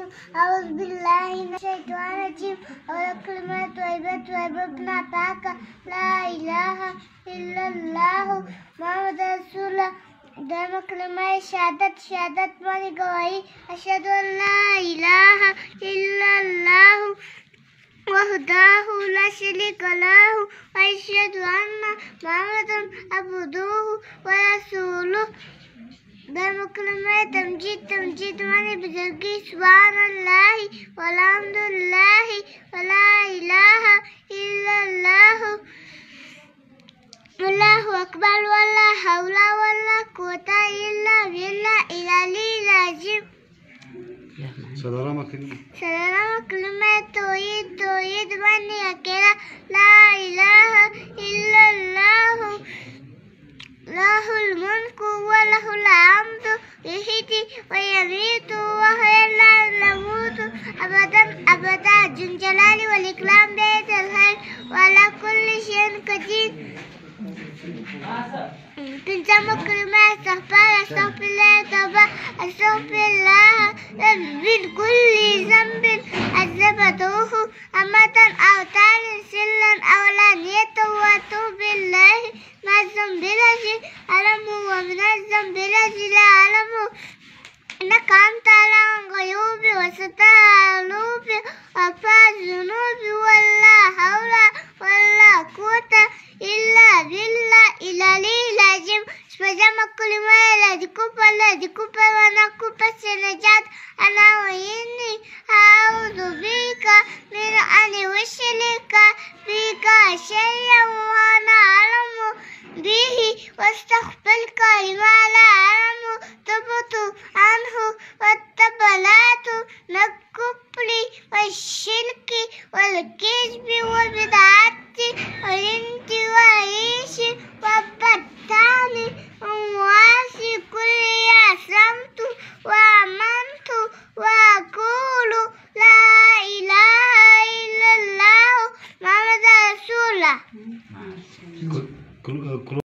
الرجيم أعوذ بالله من الشيطان الرجيم أول كلمة طيبة طيبة بنعطاك لا إله إلا الله محمد رسول الله دائما كلمة شهادة شهادة ماني قوي أشهد أن لا إله إلا الله وحده لا شريك له وأشهد أن محمدا عبده ورسوله دائما كلمة تمجيد تمجيد ماني بزرقي سبحان الله والحمد لله ولا إله إلا الله والله أكبر ولا حول ولا قوة إلا بالله العلي العظيم Sadalama kelime. سلام كلمة توحيد توحيد من يحيي ويميت وهو لا نموت أبدا أبدا. ذو الجلال والإكرام بيت الخير وعلى كل شيء قدير. تنسى كلمة استغفر استغفر الله توبة استغفر الله من كل ذنب أذنبته أمة شپږمه کلمه یې له د کفر له د کفر ونه کفر څخه نجات انا ویني اعوذ بک من ان وشرک بک شیئا وانا اعلم به واستغفرك لما لا اعلم تبت عنه واتبلات من الكفر والشرك والكذب وبدعات 格格呃格。